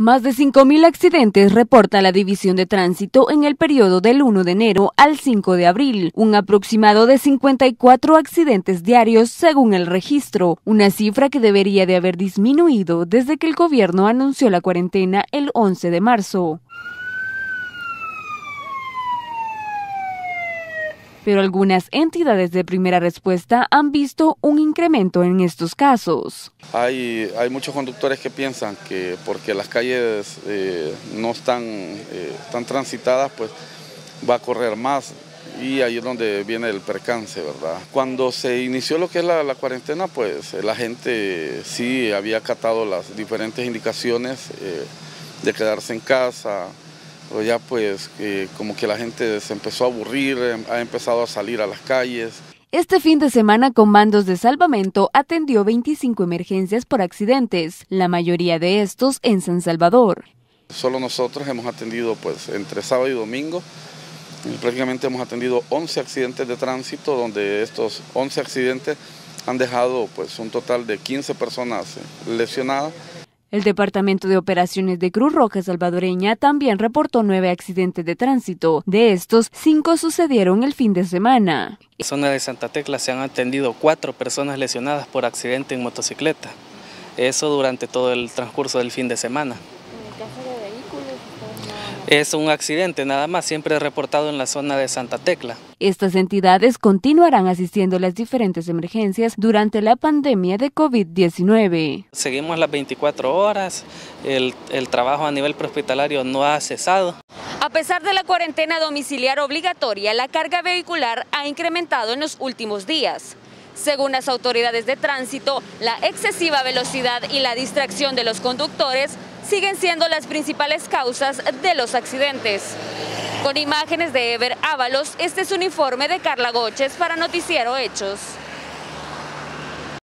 Más de 5.000 accidentes reporta la División de Tránsito en el periodo del 1 de enero al 5 de abril, un aproximado de 54 accidentes diarios según el registro, una cifra que debería de haber disminuido desde que el gobierno anunció la cuarentena el 11 de marzo. Pero algunas entidades de primera respuesta han visto un incremento en estos casos. Hay, muchos conductores que piensan que porque las calles eh, no están, eh, transitadas, pues va a correr más y ahí es donde viene el percance, ¿verdad? Cuando se inició lo que es la, cuarentena, pues la gente sí había acatado las diferentes indicaciones eh, de quedarse en casa, pero ya pues como que la gente se empezó a aburrir, ha empezado a salir a las calles. Este fin de semana, Comandos de Salvamento atendió 25 emergencias por accidentes, la mayoría de estos en San Salvador. Solo nosotros hemos atendido pues entre sábado y domingo, prácticamente hemos atendido 11 accidentes de tránsito, donde estos 11 accidentes han dejado pues un total de 15 personas lesionadas. El Departamento de Operaciones de Cruz Roja Salvadoreña también reportó nueve accidentes de tránsito. De estos, cinco sucedieron el fin de semana. En la zona de Santa Tecla se han atendido cuatro personas lesionadas por accidente en motocicleta. Eso durante todo el transcurso del fin de semana. Es un accidente nada más, siempre reportado en la zona de Santa Tecla. Estas entidades continuarán asistiendo a las diferentes emergencias durante la pandemia de COVID-19. Seguimos las 24 horas, el, el trabajo a nivel prehospitalario no ha cesado. A pesar de la cuarentena domiciliar obligatoria, la carga vehicular ha incrementado en los últimos días. Según las autoridades de tránsito, la excesiva velocidad y la distracción de los conductores siguen siendo las principales causas de los accidentes. Con imágenes de Ever Ábalos, este es un informe de Carla Goches para Noticiero Hechos.